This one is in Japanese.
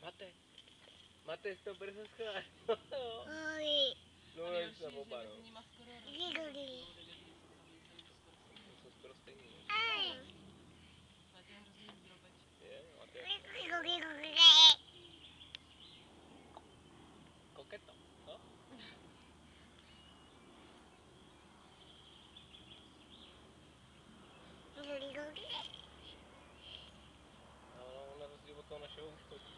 待て。待てストップレスクラ não achei o biscoito.